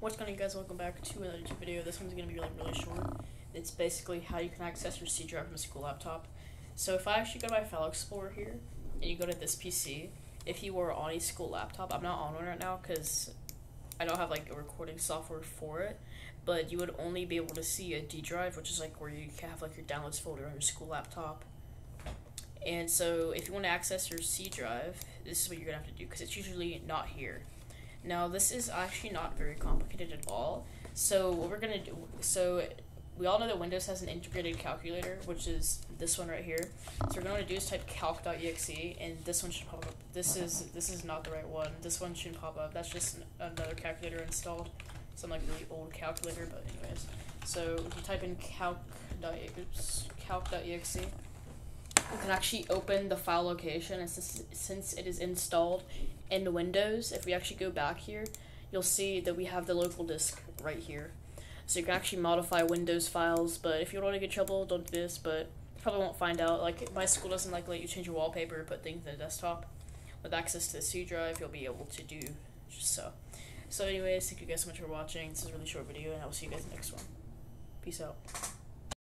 What's going on, you guys? Welcome back to another YouTube video. This one's going to be like really short. It's basically how you can access your C drive from a school laptop. So if I actually go to my File Explorer here, and you go to this PC, if you were on a school laptop, I'm not on one right now because I don't have like a recording software for it, but you would only be able to see a D drive, which is like where you can have like your downloads folder on your school laptop. And so if you want to access your C drive, this is what you're going to have to do because it's usually not here. Now, this is actually not very complicated at all. So, what we're going to do, so we all know that Windows has an integrated calculator, which is this one right here. So, what we're to do is type calc.exe, and this one should pop up. This is this is not the right one. This one shouldn't pop up. That's just another calculator installed. Some like really old calculator, but anyways. So, if you type in calc.exe, can actually open the file location and since, it is installed in the Windows, if we actually go back here, you'll see that we have the local disk right here. So you can actually modify Windows files, but if you want to get trouble, don't do this, but probably won't find out. Like, my school doesn't like let you change your wallpaper, put things in the desktop. With access to the C drive, you'll be able to do just so. So anyways, thank you guys so much for watching. This is a really short video, and I will see you guys in the next one. Peace out.